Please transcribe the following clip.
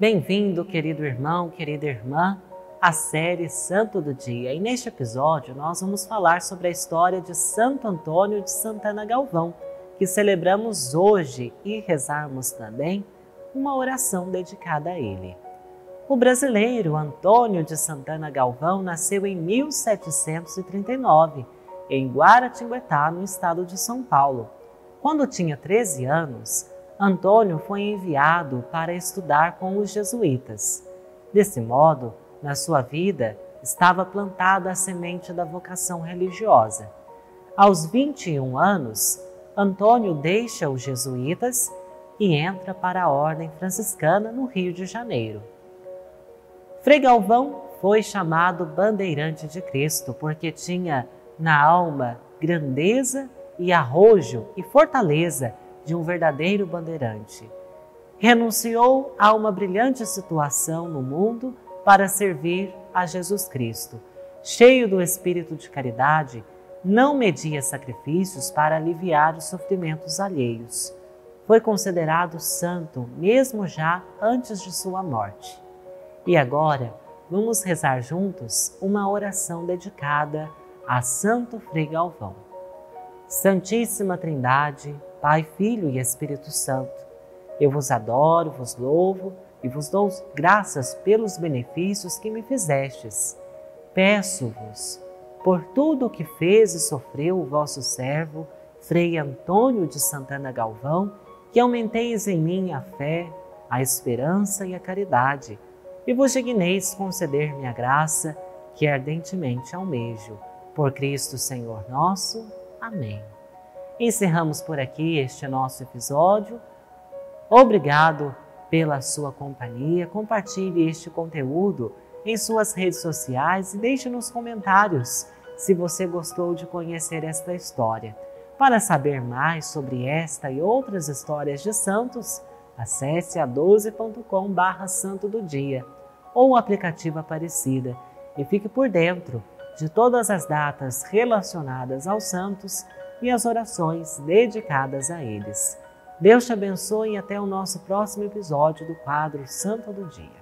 Bem-vindo, querido irmão, querida irmã, à série Santo do Dia. E neste episódio nós vamos falar sobre a história de Santo Antônio de Santana Galvão, que celebramos hoje e rezarmos também uma oração dedicada a ele. O brasileiro Antônio de Santana Galvão nasceu em 1739, em Guaratinguetá, no estado de São Paulo. Quando tinha 13 anos, Antônio foi enviado para estudar com os jesuítas. Desse modo, na sua vida estava plantada a semente da vocação religiosa. Aos 21 anos, Antônio deixa os jesuítas e entra para a Ordem Franciscana no Rio de Janeiro. Frei Galvão foi chamado bandeirante de Cristo porque tinha na alma grandeza e arrojo e fortaleza de um verdadeiro bandeirante. Renunciou a uma brilhante situação no mundo para servir a Jesus Cristo. Cheio do espírito de caridade, não media sacrifícios para aliviar os sofrimentos alheios. Foi considerado santo mesmo já antes de sua morte. E agora, vamos rezar juntos uma oração dedicada a Santo Frei Galvão. Santíssima Trindade, Pai, Filho e Espírito Santo. Eu vos adoro, vos louvo e vos dou graças pelos benefícios que me fizestes. Peço-vos, por tudo o que fez e sofreu o vosso servo, Frei Antônio de Santana Galvão, que aumenteis em mim a fé, a esperança e a caridade, e vos digneis conceder-me a graça que ardentemente almejo. Por Cristo Senhor nosso. Amém. Encerramos por aqui este nosso episódio. Obrigado pela sua companhia. Compartilhe este conteúdo em suas redes sociais e deixe nos comentários se você gostou de conhecer esta história. Para saber mais sobre esta e outras histórias de santos, acesse a 12.com/barra Santo do Dia ou o aplicativo Aparecida e fique por dentro de todas as datas relacionadas aos santos e as orações dedicadas a eles. Deus te abençoe e até o nosso próximo episódio do quadro Santo do Dia.